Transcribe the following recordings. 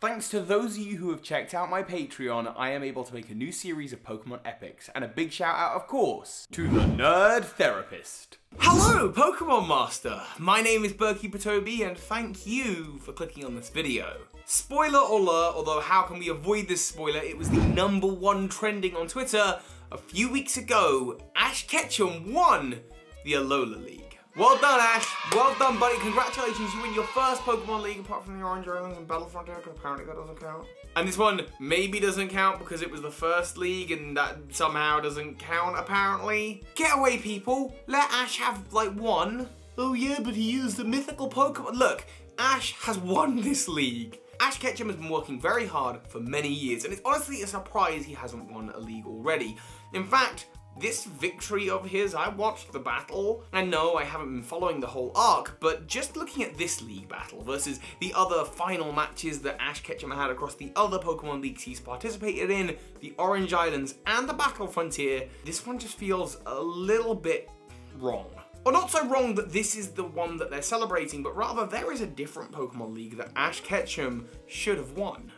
Thanks to those of you who have checked out my Patreon, I am able to make a new series of Pokemon Epics, and a big shout out, of course, to the Nerd Therapist. Hello, Pokemon Master! My name is Bird Keeper Toby, and thank you for clicking on this video. Spoiler alert, although how can we avoid this spoiler? It was the number one trending on Twitter a few weeks ago. Ash Ketchum won the Alola League. Well done, Ash. Well done, buddy. Congratulations. You win your first Pokemon League apart from the Orange Islands and Battle Frontier, because apparently that doesn't count. And this one maybe doesn't count because it was the first league and that somehow doesn't count, apparently. Get away, people. Let Ash have, like, one. Oh, yeah, but he used the mythical Pokemon. Look, Ash has won this league. Ash Ketchum has been working very hard for many years, and it's honestly a surprise he hasn't won a league already. In fact, this victory of his, I watched the battle. I know I haven't been following the whole arc, but just looking at this league battle versus the other final matches that Ash Ketchum had across the other Pokemon leagues he's participated in, the Orange Islands and the Battle Frontier, this one just feels a little bit wrong. Or not so wrong that this is the one that they're celebrating, but rather there is a different Pokemon League that Ash Ketchum should have won.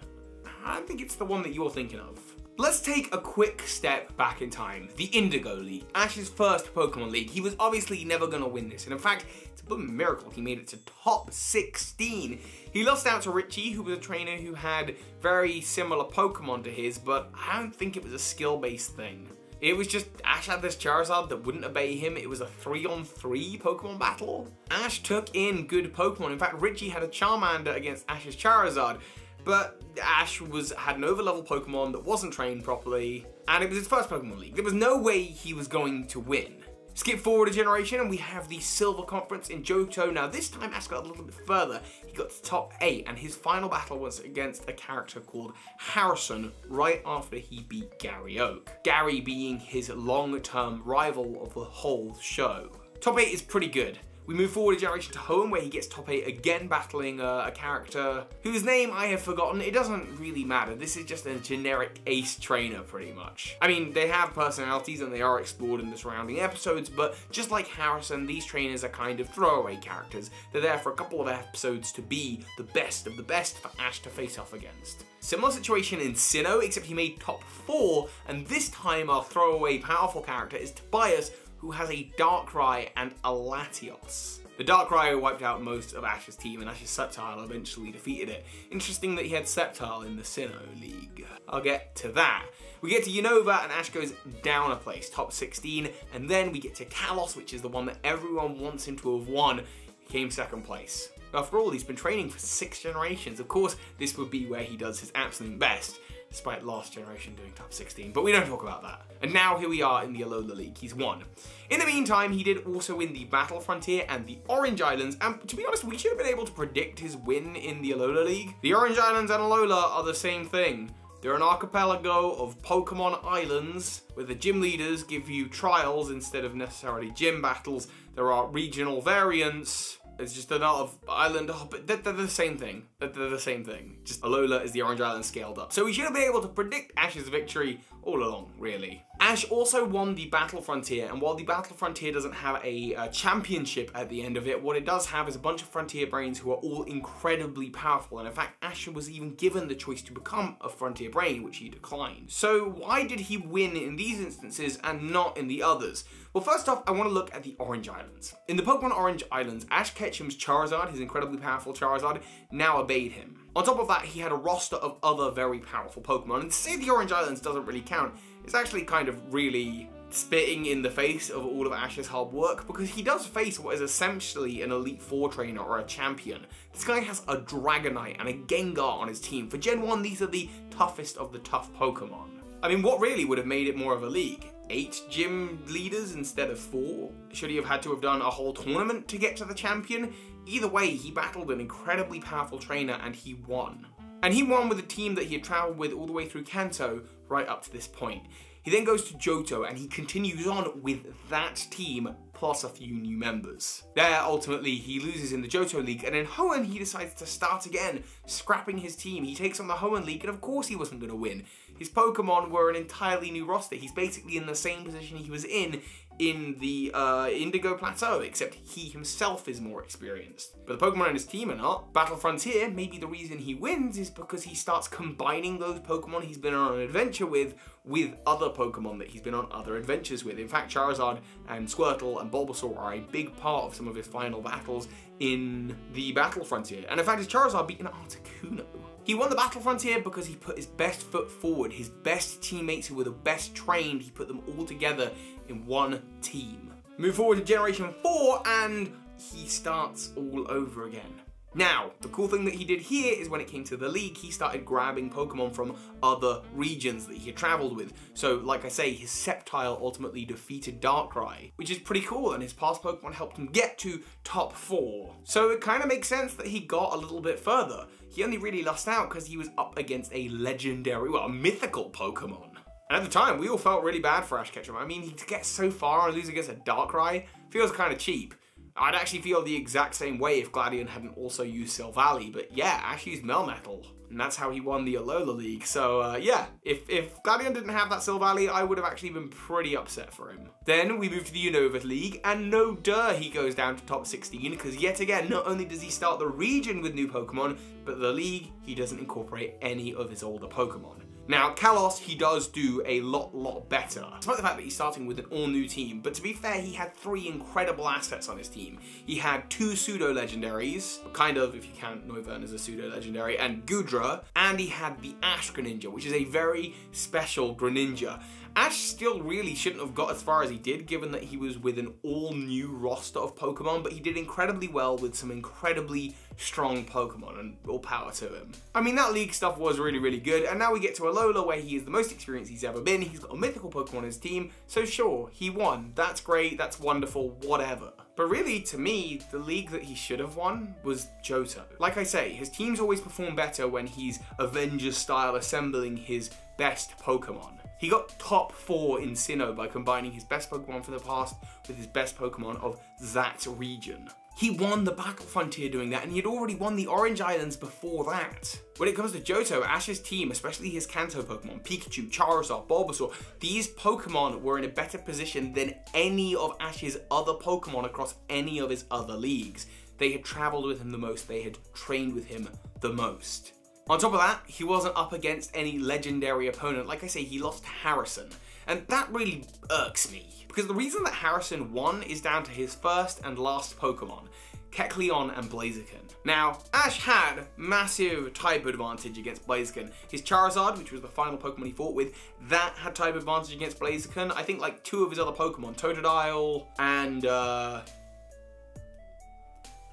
I think it's the one that you're thinking of. Let's take a quick step back in time. The Indigo League, Ash's first Pokemon League. He was obviously never going to win this, and in fact, it's a miracle he made it to top 16. He lost out to Richie, who was a trainer who had very similar Pokemon to his, but I don't think it was a skill-based thing. It was just Ash had this Charizard that wouldn't obey him. It was a three on three Pokemon battle. Ash took in good Pokemon. In fact, Richie had a Charmander against Ash's Charizard. But Ash was had an overlevel Pokemon that wasn't trained properly, and it was his first Pokemon League. There was no way he was going to win. Skip forward a generation and we have the Silver Conference in Johto. Now this time Ash got a little bit further. He got to top 8 and his final battle was against a character called Harrison right after he beat Gary Oak. Gary being his long-term rival of the whole show. Top 8 is pretty good. We move forward a generation to Hoenn, where he gets top 8 again, battling uh, a character whose name I have forgotten. It doesn't really matter. This is just a generic ace trainer, pretty much. I mean, they have personalities and they are explored in the surrounding episodes, but just like Harrison, these trainers are kind of throwaway characters. They're there for a couple of episodes to be the best of the best for Ash to face off against. Similar situation in Sinnoh, except he made top 4, and this time our throwaway powerful character is Tobias, who has a Darkrai and a Latios. The Darkrai wiped out most of Ash's team and Ash's Sceptile eventually defeated it. Interesting that he had Sceptile in the Sinnoh League. I'll get to that. We get to Unova and Ash goes down a place, top 16, and then we get to Kalos, which is the one that everyone wants him to have won. He came second place. After all, he's been training for six generations. Of course, this would be where he does his absolute best despite last generation doing top 16, but we don't talk about that. And now here we are in the Alola League, he's won. In the meantime, he did also win the Battle Frontier and the Orange Islands, and to be honest, we should have been able to predict his win in the Alola League. The Orange Islands and Alola are the same thing. They're an archipelago of Pokemon islands where the gym leaders give you trials instead of necessarily gym battles. There are regional variants, it's just a lot of island oh, hop. They're, they're the same thing. They're, they're, the same thing. Just Alola is the Orange Island scaled up. So we should have been able to predict Ash's victory all along, really. Ash also won the Battle Frontier, and while the Battle Frontier doesn't have a, a, championship at the end of it, what it does have is a bunch of Frontier Brains who are all incredibly powerful, and in fact, Ash was even given the choice to become a Frontier Brain, which he declined. So why did he win in these instances and not in the others? Well, first off, I want to look at the Orange Islands. In the Pokemon Orange Islands, Ash Ketchum's Charizard, his incredibly powerful Charizard, now obeyed him. On top of that, he had a roster of other very powerful Pokemon, and to say the Orange Islands doesn't really count is actually kind of really spitting in the face of all of Ash's hard work because he does face what is essentially an Elite Four trainer or a champion. This guy has a Dragonite and a Gengar on his team. For Gen 1, these are the toughest of the tough Pokemon. I mean, what really would have made it more of a league? eight gym leaders instead of four? Should he have had to have done a whole tournament to get to the champion? Either way, he battled an incredibly powerful trainer and he won. And he won with a team that he had travelled with all the way through Kanto right up to this point. He then goes to Johto and he continues on with that team plus a few new members. There, ultimately, he loses in the Johto League, and in Hoenn, he decides to start again, scrapping his team. He takes on the Hoenn League, and of course he wasn't going to win. His Pokemon were an entirely new roster. He's basically in the same position he was in in the uh, Indigo Plateau, except he himself is more experienced. But the Pokemon on his team are not. Battle Frontier, maybe the reason he wins is because he starts combining those Pokemon he's been on an adventure with with other Pokemon that he's been on other adventures with. In fact, Charizard and Squirtle and Bulbasaur are a big part of some of his final battles in the Battle Frontier. And in fact, his Charizard beaten Articuno. He won the Battle Frontier because he put his best foot forward. His best teammates who were the best trained, he put them all together in one team. Move forward to Generation 4 and he starts all over again. Now, the cool thing that he did here is when it came to the league, he started grabbing Pokemon from other regions that he had traveled with. So, like I say, his Sceptile ultimately defeated Darkrai, which is pretty cool, and his past Pokemon helped him get to top four. So it kind of makes sense that he got a little bit further. He only really lost out because he was up against a legendary, well, a mythical Pokemon. And at the time, we all felt really bad for Ash Ketchum. I mean, to get so far and lose against a Darkrai feels kind of cheap. I'd actually feel the exact same way if Gladion hadn't also used Silvally, but yeah, Ash used Melmetal, and that's how he won the Alola League. So uh, yeah, if, if Gladion didn't have that Silvally, I would have actually been pretty upset for him. Then we move to the Unova League, and no duh, he goes down to top 16, because yet again, not only does he start the region with new Pokemon, but the league, he doesn't incorporate any of his older Pokemon. Now, Kalos, he does do a lot, lot better. Despite the fact that he's starting with an all-new team, but to be fair, he had three incredible assets on his team. He had two pseudo-legendaries, kind of, if you count Noivern as a pseudo-legendary, and Goodra, and he had the Ash Greninja, which is a very special Greninja. Ash still really shouldn't have got as far as he did, given that he was with an all-new roster of Pokemon, but he did incredibly well with some incredibly strong Pokemon, and all power to him. I mean, that League stuff was really, really good, and now we get to Alola, where he is the most experienced he's ever been. He's got a mythical Pokemon on his team, so sure, he won. That's great, that's wonderful, whatever. But really, to me, the league that he should have won was Johto. Like I say, his teams always perform better when he's Avengers style assembling his best Pokemon. He got top four in Sinnoh by combining his best Pokemon from the past with his best Pokemon of that region. He won the Battle Frontier doing that, and he had already won the Orange Islands before that. When it comes to Johto, Ash's team, especially his Kanto Pokemon, Pikachu, Charizard, Bulbasaur, these Pokemon were in a better position than any of Ash's other Pokemon across any of his other leagues. They had traveled with him the most, they had trained with him the most. On top of that, he wasn't up against any legendary opponent. Like I say, he lost Harrison. And that really irks me. Because the reason that Harrison won is down to his first and last Pokemon, Kecleon and Blaziken. Now, Ash had massive type advantage against Blaziken. His Charizard, which was the final Pokemon he fought with, that had type advantage against Blaziken. I think like two of his other Pokemon, Totodile and uh,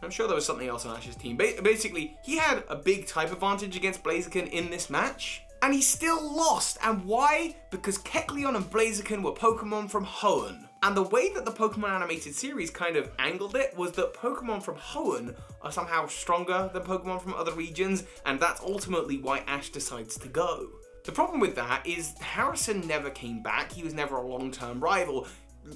I'm sure there was something else on Ash's team. Ba basically, he had a big type advantage against Blaziken in this match, and he still lost. And why? Because Kecleon and Blaziken were Pokemon from Hoenn. And the way that the Pokemon animated series kind of angled it was that Pokemon from Hoenn are somehow stronger than Pokemon from other regions, and that's ultimately why Ash decides to go. The problem with that is Harrison never came back, he was never a long-term rival.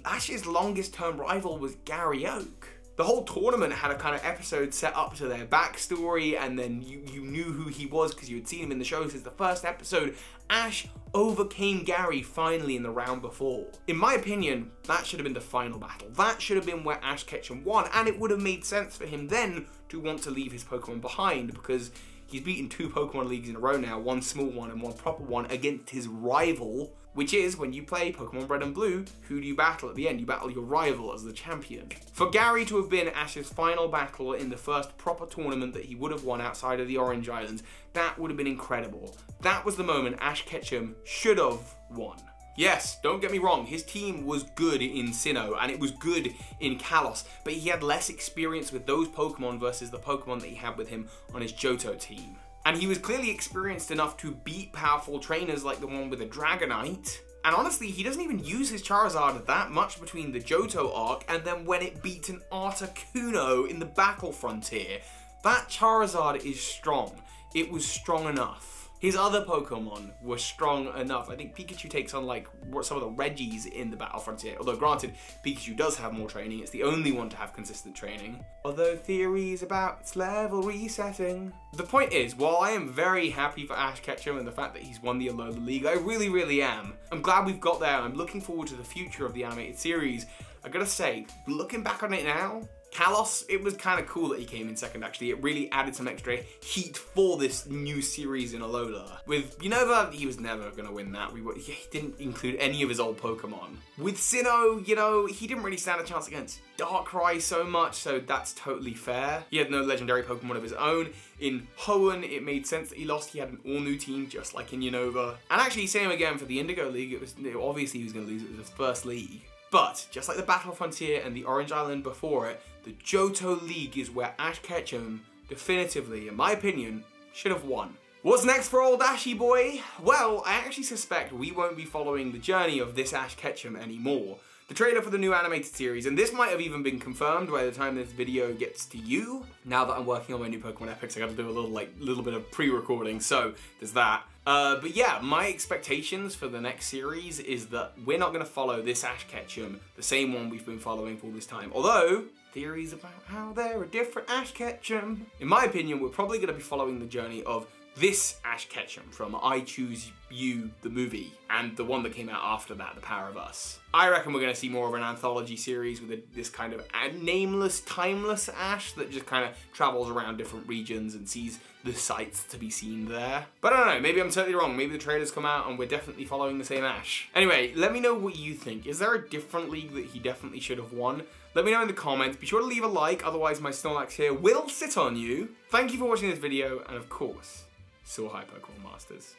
Ash's longest term rival was Gary Oak the whole tournament had a kind of episode set up to their backstory, and then you, you knew who he was because you had seen him in the show since the first episode. Ash overcame Gary finally in the round before. In my opinion, that should have been the final battle. That should have been where Ash Ketchum won, and it would have made sense for him then to want to leave his Pokemon behind because he's beaten two Pokemon leagues in a row now, one small one and one proper one, against his rival which is when you play Pokemon Red and Blue, who do you battle at the end? You battle your rival as the champion. For Gary to have been Ash's final battle in the first proper tournament that he would have won outside of the Orange Islands, that would have been incredible. That was the moment Ash Ketchum should have won. Yes, don't get me wrong, his team was good in Sinnoh and it was good in Kalos, but he had less experience with those Pokemon versus the Pokemon that he had with him on his Johto team. And he was clearly experienced enough to beat powerful trainers like the one with a Dragonite. And honestly, he doesn't even use his Charizard that much between the Johto arc and then when it beat an Articuno in the Battle Frontier. That Charizard is strong. It was strong enough. His other Pokemon were strong enough. I think Pikachu takes on like some of the Regis in the Battle Frontier. Although granted, Pikachu does have more training. It's the only one to have consistent training. Although theories about its level resetting. The point is, while I am very happy for Ash Ketchum and the fact that he's won the Alola League, I really, really am. I'm glad we've got there. I'm looking forward to the future of the animated series. I gotta say, looking back on it now, Kalos, it was kind of cool that he came in second actually. It really added some extra heat for this new series in Alola. With Unova, he was never going to win that. We were, he didn't include any of his old Pokemon. With Sinnoh, you know, he didn't really stand a chance against Darkrai so much, so that's totally fair. He had no legendary Pokemon of his own. In Hoenn, it made sense that he lost. He had an all-new team, just like in Unova. And actually, same again for the Indigo League. It was obviously he was going to lose. It was his first league. But, just like the Battle Frontier and the Orange Island before it, the Johto League is where Ash Ketchum, definitively, in my opinion, should have won. What's next for old Ashy boy? Well, I actually suspect we won't be following the journey of this Ash Ketchum anymore. The trailer for the new animated series, and this might have even been confirmed by the time this video gets to you. Now that I'm working on my new Pokemon Epics, I gotta do a little like little bit of pre-recording, so there's that. Uh, but yeah, my expectations for the next series is that we're not gonna follow this Ash Ketchum, the same one we've been following for all this time. Although, theories about how they're a different Ash Ketchum. In my opinion, we're probably to be following the journey of this Ash Ketchum from I Choose You, the movie, and the one that came out after that, The Power of Us. I reckon we're going to see more of an anthology series with a, this kind of nameless, timeless Ash that just kind of travels around different regions and sees the sights to be seen there. But I don't know, maybe I'm totally wrong. Maybe the trailers come out and we're definitely following the same Ash. Anyway, let me know what you think. Is there a different league that he definitely should have won? Let me know in the comments. Be sure to leave a like, otherwise my Snorlax here will sit on you. Thank you for watching this video, and of course, so hi Pokemon Masters.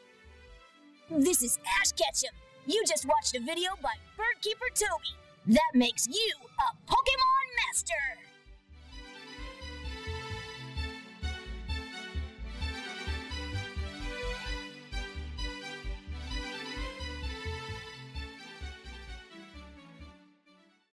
This is Ash Ketchum. You just watched a video by Birdkeeper Toby. That makes you a Pokemon Master.